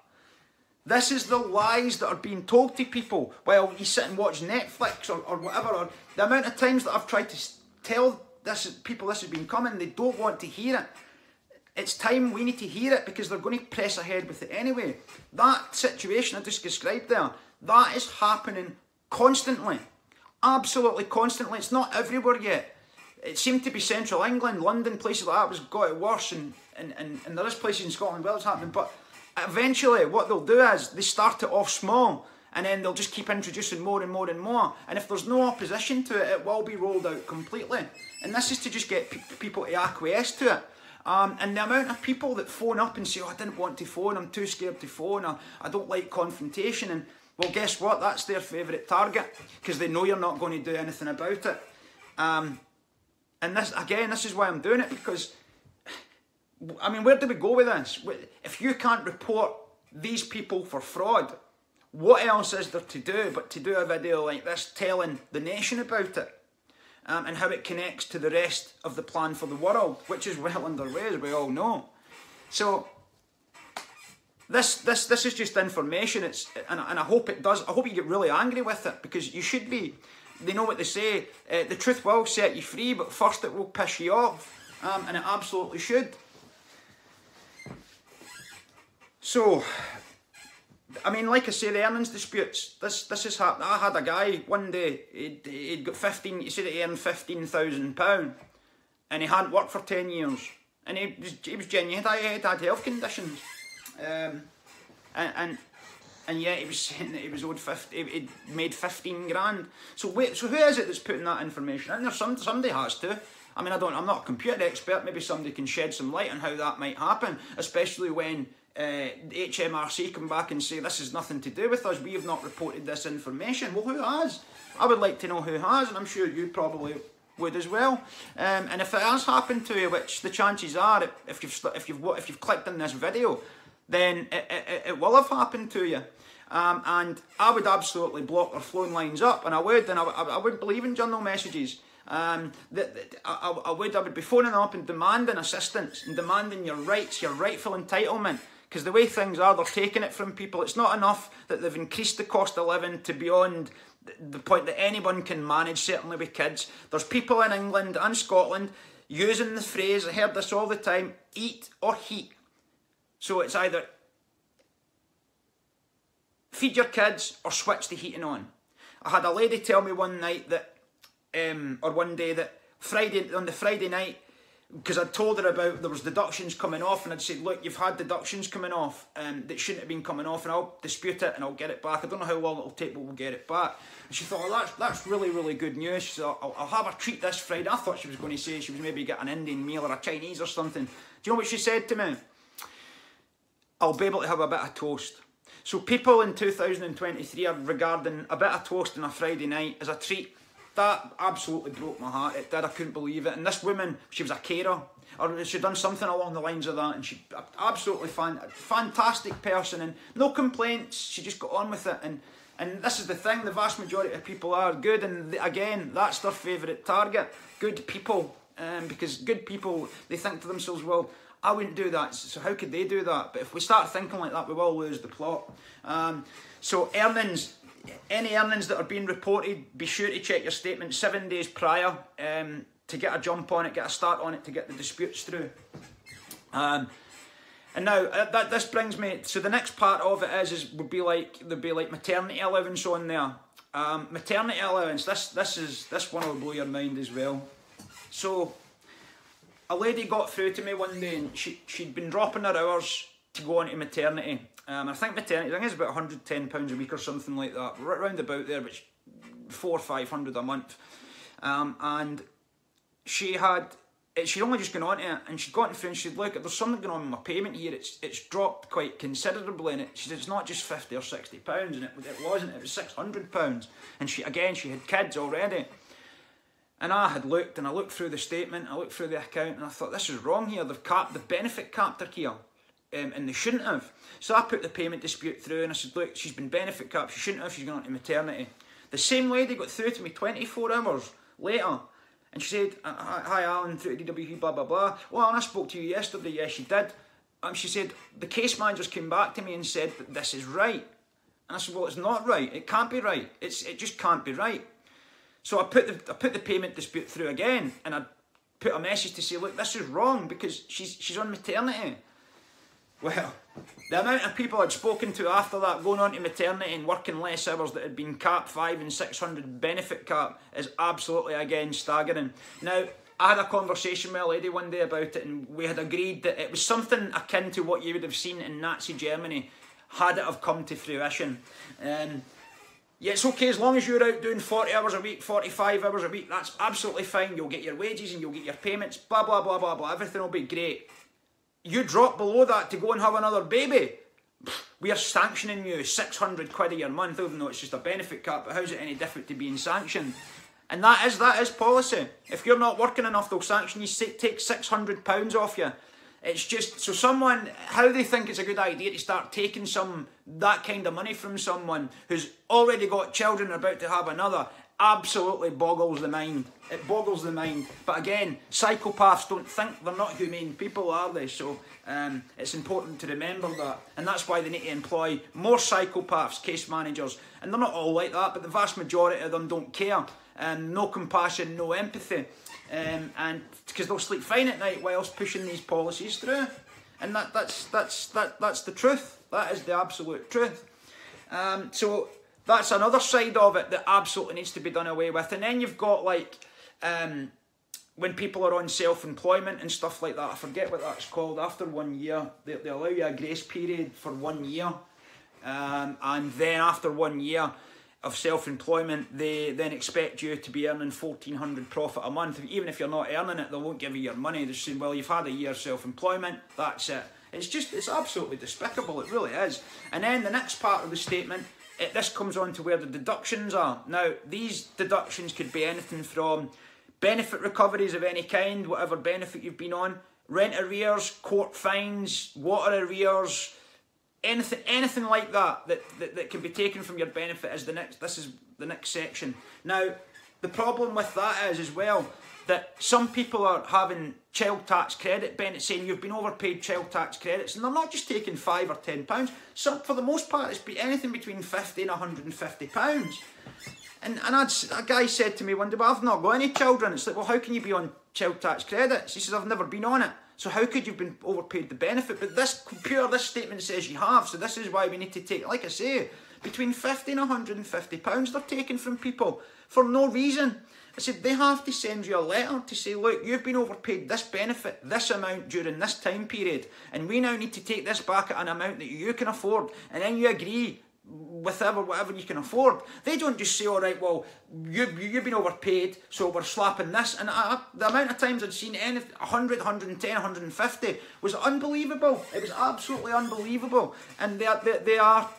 This is the lies that are being told to people while you sit and watch Netflix or, or whatever. Or the amount of times that I've tried to tell this people this has been coming, they don't want to hear it. It's time we need to hear it because they're going to press ahead with it anyway. That situation I just described there, that is happening constantly. Absolutely constantly. It's not everywhere yet. It seemed to be central England, London, places like that was got it worse and and, and, and there is places in Scotland where it's happening, but eventually what they'll do is they start it off small and then they'll just keep introducing more and more and more. And if there's no opposition to it, it will be rolled out completely. And this is to just get pe people to acquiesce to it. Um, and the amount of people that phone up and say, oh, I didn't want to phone, I'm too scared to phone, or I don't like confrontation. And well, guess what? That's their favourite target because they know you're not going to do anything about it. Um, and this, again, this is why I'm doing it because I mean, where do we go with this? If you can't report these people for fraud, what else is there to do but to do a video like this telling the nation about it um, and how it connects to the rest of the plan for the world, which is well underway, as we all know. So this this this is just information. It's and, and I hope it does. I hope you get really angry with it because you should be. They know what they say. Uh, the truth will set you free, but first it will piss you off, um, and it absolutely should. So, I mean, like I say, the earnings disputes. This this has happened. I had a guy one day. He'd, he'd got fifteen. He said he earned fifteen thousand pound, and he hadn't worked for ten years, and he was he was genuine. He had, had health conditions, um, and, and and yet he was saying that he was owed 50, he'd made 15 grand. So wait, so who is it that's putting that information in there? Some, somebody has to. I mean, I don't, I'm not a computer expert, maybe somebody can shed some light on how that might happen, especially when uh, HMRC come back and say this has nothing to do with us, we have not reported this information. Well, who has? I would like to know who has, and I'm sure you probably would as well. Um, and if it has happened to you, which the chances are, if you've if you've if you've clicked on this video, then it, it, it will have happened to you. Um, and I would absolutely block their phone lines up, and I would, and I, I, I wouldn't believe in journal messages. Um, that, that I, I, would, I would be phoning up and demanding assistance and demanding your rights, your rightful entitlement. Because the way things are, they're taking it from people. It's not enough that they've increased the cost of living to beyond the point that anyone can manage, certainly with kids. There's people in England and Scotland using the phrase, I heard this all the time, eat or heat. So it's either feed your kids or switch the heating on. I had a lady tell me one night that, um, or one day that Friday on the Friday night, because I'd told her about there was deductions coming off, and I'd said, look, you've had deductions coming off um, that shouldn't have been coming off, and I'll dispute it and I'll get it back. I don't know how long it'll take, but we'll get it back. And she thought, oh, that's that's really really good news. She said, I'll, I'll have a treat this Friday. I thought she was going to say she was maybe getting an Indian meal or a Chinese or something. Do you know what she said to me? I'll be able to have a bit of toast. So people in 2023 are regarding a bit of toast on a Friday night as a treat. That absolutely broke my heart. It did. I couldn't believe it. And this woman, she was a carer, or she'd done something along the lines of that, and she absolutely fan, fantastic person, and no complaints. She just got on with it, and and this is the thing: the vast majority of people are good, and again, that's their favourite target. Good people, um, because good people they think to themselves, well, I wouldn't do that. So how could they do that? But if we start thinking like that, we will lose the plot. Um, so earnings, any earnings that are being reported, be sure to check your statement seven days prior um, to get a jump on it, get a start on it, to get the disputes through. Um, and now uh, that this brings me. So the next part of it is is would be like there'd be like maternity allowance on there. Um, maternity allowance. This this is this one will blow your mind as well. So a lady got through to me one day and she, she'd been dropping her hours to go on to maternity. Um, I think maternity, I think it's about £110 a week or something like that, right round about there, which four or five hundred a month. Um, and she had, she'd only just gone on to it and she'd gotten through and she'd look, there's something going on with my payment here, it's it's dropped quite considerably and it, she said it's not just 50 or 60 pounds and it, it wasn't, it was 600 pounds. And she, again, she had kids already. And I had looked and I looked through the statement, I looked through the account and I thought, this is wrong here. They've capped, the benefit capped her here. Um, and they shouldn't have. So I put the payment dispute through and I said, look, she's been benefit capped, she shouldn't have, she's gone on to maternity. The same lady got through to me 24 hours later and she said, hi Alan, through to DWP, blah, blah, blah. Well, I spoke to you yesterday, yes, she did. And she said, the case managers came back to me and said that this is right. And I said, well, it's not right. It can't be right. It's, it just can't be right. So I put the I put the payment dispute through again, and I put a message to say, look, this is wrong because she's she's on maternity. Well, the amount of people I'd spoken to after that, going on to maternity and working less hours that had been capped five and six hundred benefit cap is absolutely again staggering. Now. I had a conversation with a lady one day about it, and we had agreed that it was something akin to what you would have seen in Nazi Germany had it have come to fruition. Um, yeah, it's okay as long as you're out doing 40 hours a week, 45 hours a week, that's absolutely fine. You'll get your wages and you'll get your payments, blah, blah, blah, blah, blah. Everything will be great. You drop below that to go and have another baby. We are sanctioning you 600 quid a year month, even though it's just a benefit cap, but how's it any different to being sanctioned? And that is that is policy. If you're not working enough, they'll sanction you, take £600 off you. It's just so someone how do they think it's a good idea to start taking some that kind of money from someone who's already got children about to have another absolutely boggles the mind. It boggles the mind. But again, psychopaths don't think they're not humane people, are they? So um, it's important to remember that, and that's why they need to employ more psychopaths, case managers. And they're not all like that, but the vast majority of them don't care. Um, no compassion, no empathy um, and because they'll sleep fine at night whilst pushing these policies through, and that that's that's that that's the truth. That is the absolute truth. Um, so that's another side of it that absolutely needs to be done away with. And then you've got like um, when people are on self-employment and stuff like that. I forget what that's called. After one year, they, they allow you a grace period for one year, um, and then after one year of self-employment, they then expect you to be earning fourteen hundred profit a month. Even if you're not earning it, they won't give you your money. They're saying, "Well, you've had a year self-employment. That's it." It's just, it's absolutely despicable. It really is. And then the next part of the statement it, this comes on to where the deductions are. Now, these deductions could be anything from benefit recoveries of any kind, whatever benefit you've been on, rent arrears, court fines, water arrears, anything anything like that that, that that can be taken from your benefit is the next this is the next section. Now, the problem with that is as well that some people are having child tax credit benefits saying you've been overpaid child tax credits and they're not just taking five or ten pounds. Some for the most part it's be anything between 50 and 150 pounds. And and I'd, a guy said to me one day well I've not got any children. It's like well how can you be on child tax credits? He says I've never been on it. So how could you have been overpaid the benefit? But this pure this statement says you have. So this is why we need to take like I say between 50 and 150 pounds they're taking from people for no reason I said, they have to send you a letter to say, look, you've been overpaid this benefit, this amount during this time period, and we now need to take this back at an amount that you can afford, and then you agree with whatever, whatever you can afford. They don't just say, all right, well, you, you've been overpaid, so we're slapping this. And I, the amount of times I'd seen anything, 100, 110, 150 was unbelievable. It was absolutely unbelievable. And they they, they are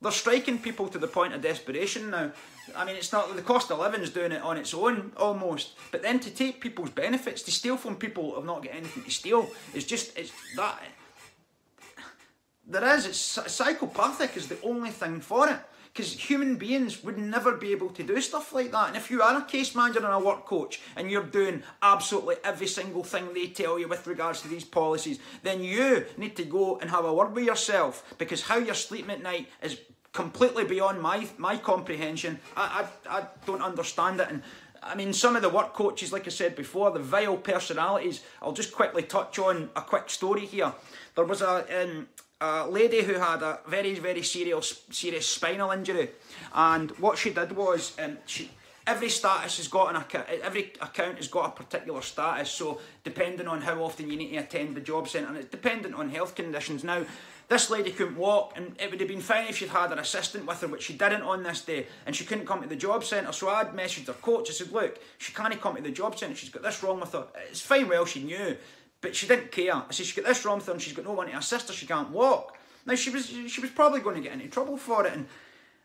they're striking people to the point of desperation now. I mean, it's not the cost of living's doing it on its own almost, but then to take people's benefits, to steal from people have not got anything to steal, is just it's that. There is it's psychopathic is the only thing for it because human beings would never be able to do stuff like that. And if you are a case manager and a work coach and you're doing absolutely every single thing they tell you with regards to these policies, then you need to go and have a word with yourself because how you're sleeping at night is completely beyond my my comprehension. I, I, I don't understand it. And I mean, some of the work coaches, like I said before, the vile personalities. I'll just quickly touch on a quick story here. There was a, um, a lady who had a very, very serious, serious spinal injury, and what she did was um, she. Every status has got an account. Every account has got a particular status. So depending on how often you need to attend the job centre, and it's dependent on health conditions. Now, this lady couldn't walk, and it would have been fine if she'd had an assistant with her, but she didn't on this day, and she couldn't come to the job centre. So I'd messaged her coach. I said, "Look, she can't come to the job centre. She's got this wrong with her. It's fine. Well, she knew, but she didn't care. I said, she's got this wrong with her and she's got no one to assist her, she can't walk. Now, she was she was probably going to get into trouble for it. And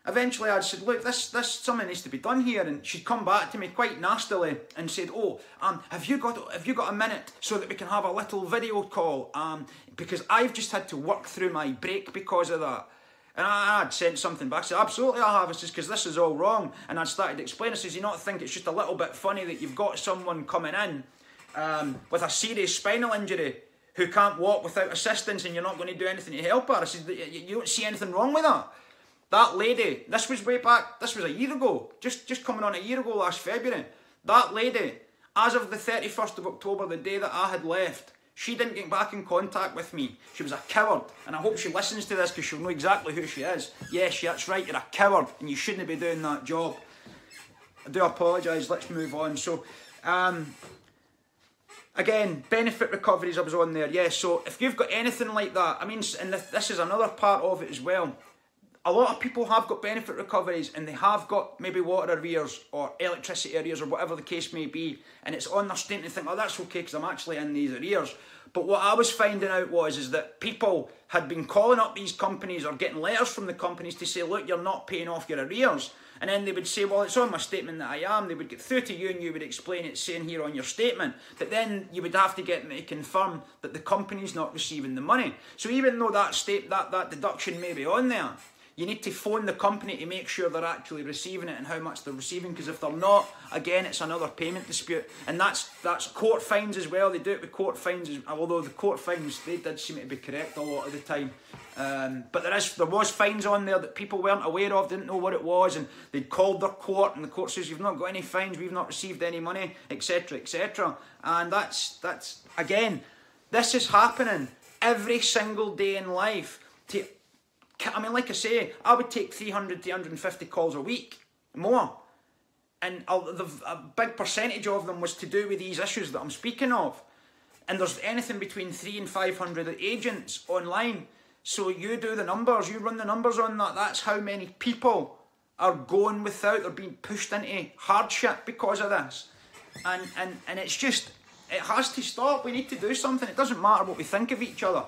eventually I said, look, this, this, something needs to be done here. And she'd come back to me quite nastily and said, oh, um, have you got, have you got a minute so that we can have a little video call? Um, because I've just had to work through my break because of that. And I, would sent something back. I said, absolutely I have. I says, because this is all wrong. And I started to explain. I says, you not think it's just a little bit funny that you've got someone coming in um, with a serious spinal injury who can't walk without assistance and you're not going to do anything to help her. I said, you don't see anything wrong with that. That lady, this was way back, this was a year ago, just, just coming on a year ago last February. That lady, as of the 31st of October, the day that I had left, she didn't get back in contact with me. She was a coward. And I hope she listens to this because she'll know exactly who she is. Yes, that's right, you're a coward and you shouldn't be doing that job. I do apologise, let's move on. So, um, Again, benefit recoveries I was on there, yes. So if you've got anything like that, I mean, and this is another part of it as well. A lot of people have got benefit recoveries and they have got maybe water arrears or electricity arrears or whatever the case may be. And it's on their statement to think, oh, that's okay because I'm actually in these arrears. But what I was finding out was is that people had been calling up these companies or getting letters from the companies to say, look, you're not paying off your arrears. And then they would say, well, it's on my statement that I am. They would get through to you and you would explain it saying here on your statement. But then you would have to get them to confirm that the company's not receiving the money. So even though that state that, that deduction may be on there, you need to phone the company to make sure they're actually receiving it and how much they're receiving. Because if they're not, again, it's another payment dispute, and that's that's court fines as well. They do it with court fines, although the court fines they did seem to be correct a lot of the time. Um, but there is there was fines on there that people weren't aware of, didn't know what it was, and they'd called their court, and the court says you've not got any fines, we've not received any money, etc., etc. And that's that's again, this is happening every single day in life to I mean, like I say, I would take 300, 350 calls a week, more. And a, the, a big percentage of them was to do with these issues that I'm speaking of. And there's anything between three and 500 agents online. So you do the numbers, you run the numbers on that. That's how many people are going without, they're being pushed into hardship because of this. And, and, and it's just, it has to stop. We need to do something. It doesn't matter what we think of each other.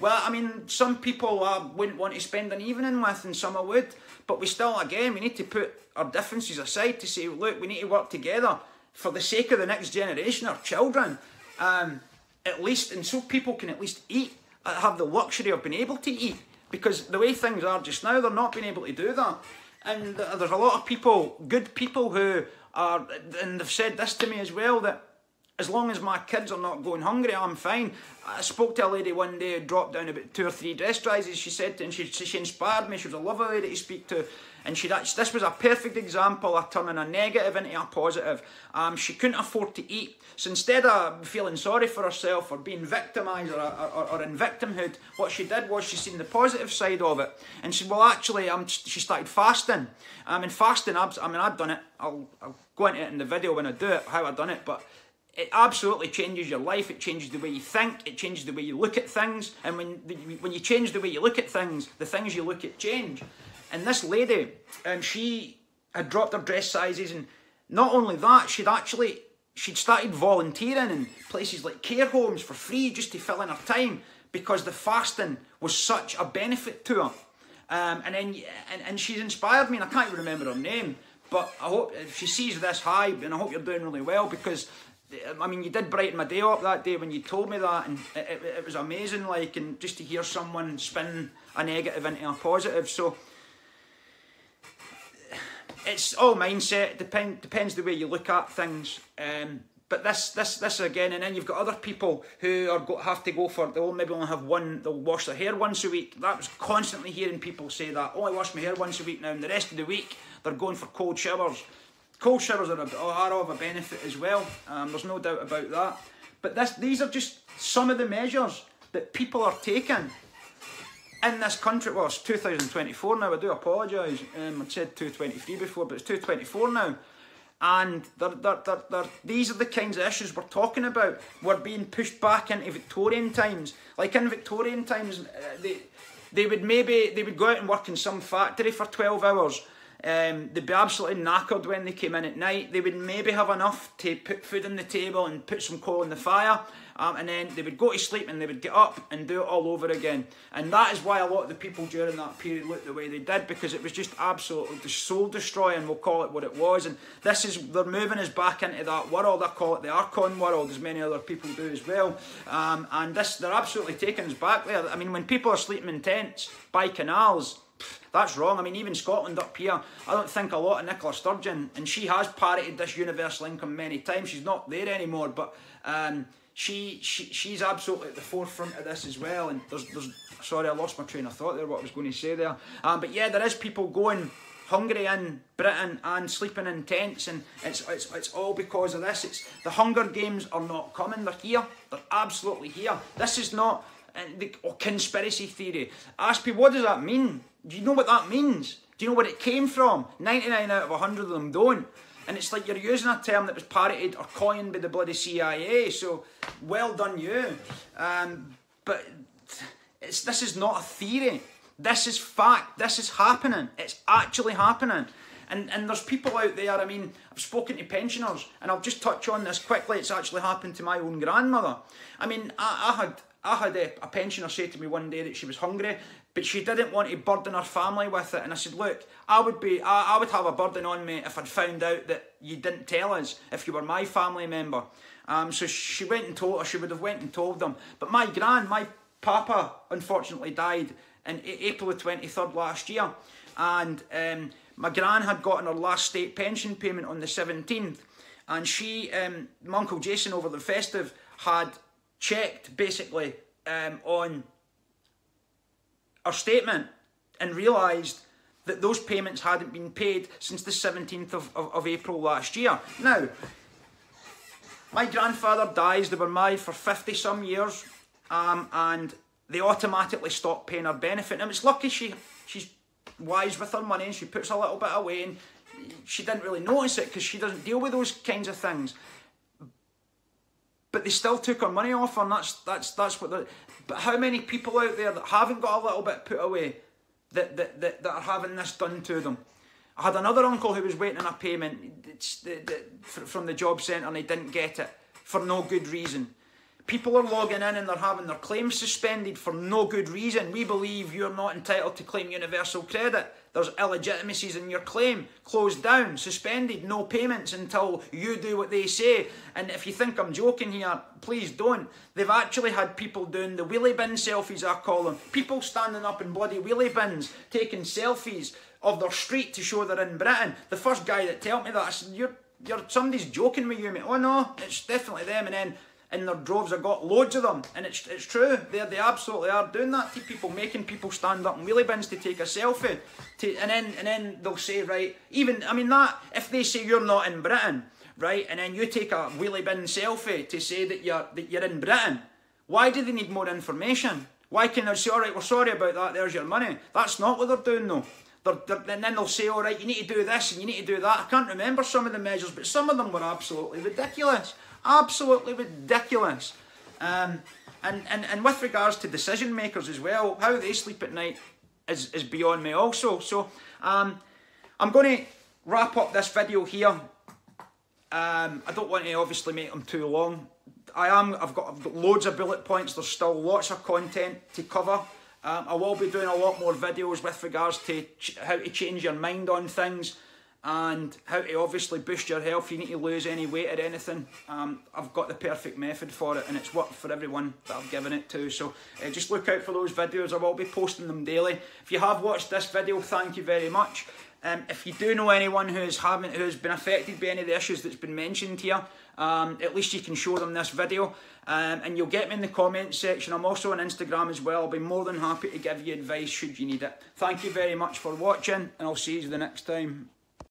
Well, I mean, some people uh, wouldn't want to spend an evening with, and some I would. But we still, again, we need to put our differences aside to say, look, we need to work together for the sake of the next generation, our children. Um, at least, and so people can at least eat, uh, have the luxury of being able to eat. Because the way things are just now, they're not being able to do that. And there's a lot of people, good people, who are, and they've said this to me as well, that as long as my kids are not going hungry, I'm fine. I spoke to a lady one day who dropped down about two or three dress sizes. She said, and she, she inspired me. She was a lovely lady to speak to. And she this was a perfect example of turning a negative into a positive. Um, she couldn't afford to eat. So instead of feeling sorry for herself or being victimised or, or, or, in victimhood, what she did was she seen the positive side of it. And she said, well, actually, um, she started fasting. I mean, fasting, I mean, I've done it. I'll, I'll go into it in the video when I do it, how I've done it. But it absolutely changes your life. It changes the way you think. It changes the way you look at things. And when when you change the way you look at things, the things you look at change. And this lady, um, she had dropped her dress sizes, and not only that, she'd actually she'd started volunteering in places like care homes for free just to fill in her time because the fasting was such a benefit to her. Um, and then and, and she's inspired me, and I can't even remember her name. But I hope if she sees this, hi, and I hope you're doing really well because I mean, you did brighten my day up that day when you told me that, and it, it, it was amazing. Like, and just to hear someone spin a negative into a positive. So it's all mindset. Depend depends the way you look at things. Um, but this this this again, and then you've got other people who are go, have to go for they'll maybe only have one. They'll wash their hair once a week. That was constantly hearing people say that. Oh, I wash my hair once a week now, and the rest of the week they're going for cold showers. Cold showers are, are of a benefit as well. Um, there's no doubt about that. But this, these are just some of the measures that people are taking in this country. Well, it's 2024 now. I do apologise. Um, I said 223 before, but it's 224 now. And they're, they're, they're, these are the kinds of issues we're talking about. We're being pushed back into Victorian times. Like in Victorian times, uh, they, they would maybe they would go out and work in some factory for 12 hours um, they'd be absolutely knackered when they came in at night. They would maybe have enough to put food on the table and put some coal in the fire. Um, and then they would go to sleep and they would get up and do it all over again. And that is why a lot of the people during that period looked the way they did because it was just absolutely soul destroying, we'll call it what it was. And this is, they're moving us back into that world, I call it the Archon world, as many other people do as well. Um, and this, they're absolutely taking us back there. I mean, when people are sleeping in tents by canals, that's wrong. I mean, even Scotland up here, I don't think a lot of Nicola Sturgeon, and she has parroted this universal income many times. She's not there anymore, but um, she, she she's absolutely at the forefront of this as well. And there's, there's sorry, I lost my train of thought there, what I was going to say there. Um, but yeah, there is people going hungry in Britain and sleeping in tents, and it's, it's, it's all because of this. It's The Hunger Games are not coming, they're here. They're absolutely here. This is not uh, the oh, conspiracy theory. Ask people, what does that mean? Do you know what that means? Do you know where it came from? 99 out of 100 of them don't. And it's like you're using a term that was parroted or coined by the bloody CIA, so well done you. Um, but it's, this is not a theory. This is fact. This is happening. It's actually happening. And, and there's people out there, I mean, I've spoken to pensioners, and I'll just touch on this quickly. It's actually happened to my own grandmother. I mean, I, I had I had a, a pensioner say to me one day that she was hungry but she didn't want to burden her family with it. And I said, look, I would be, I, I would have a burden on me if I'd found out that you didn't tell us if you were my family member. Um, so she went and told, or she would have went and told them. But my gran, my papa, unfortunately died in April the 23rd last year. And um, my gran had gotten her last state pension payment on the 17th. And she, um, my Uncle Jason over the festive had checked basically um, on our statement and realised that those payments hadn't been paid since the 17th of, of, of April last year. Now, my grandfather dies, they were married for 50 some years, um, and they automatically stopped paying her benefit. And it's lucky she she's wise with her money and she puts a little bit away and she didn't really notice it because she doesn't deal with those kinds of things. But they still took our money off and that's that's that's what. But how many people out there that haven't got a little bit put away, that that that, that are having this done to them? I had another uncle who was waiting on a payment from the job centre and he didn't get it for no good reason. People are logging in and they're having their claims suspended for no good reason. We believe you're not entitled to claim universal credit. There's illegitimacies in your claim. Closed down, suspended, no payments until you do what they say. And if you think I'm joking here, please don't. They've actually had people doing the wheelie bin selfies, I call them. People standing up in bloody wheelie bins, taking selfies of their street to show they're in Britain. The first guy that told me that, I said, you're, you're, somebody's joking with you, mate. Oh no, it's definitely them. And then in their droves. I've got loads of them, and it's it's true. They they absolutely are doing that to people, making people stand up in wheelie bins to take a selfie. To, and then and then they'll say right, even I mean that if they say you're not in Britain, right, and then you take a wheelie bin selfie to say that you're that you're in Britain, why do they need more information? Why can they say, all right, we're sorry about that, there's your money? That's not what they're doing though. They're, they're, and then they'll say, all right, you need to do this and you need to do that. I can't remember some of the measures, but some of them were absolutely ridiculous. Absolutely ridiculous. Um, and, and, and with regards to decision makers as well, how they sleep at night is, is beyond me also. So um, I'm going to wrap up this video here. Um, I don't want to obviously make them too long. I am, I've got, I've got loads of bullet points. There's still lots of content to cover. Um, I will be doing a lot more videos with regards to how to change your mind on things and how to obviously boost your health. You need to lose any weight or anything. Um, I've got the perfect method for it and it's worked for everyone that I've given it to. So uh, just look out for those videos. I will be posting them daily. If you have watched this video, thank you very much. Um, if you do know anyone who's having who's been affected by any of the issues that's been mentioned here, um, at least you can show them this video um, and you'll get me in the comments section. I'm also on Instagram as well. I'll be more than happy to give you advice should you need it. Thank you very much for watching and I'll see you the next time.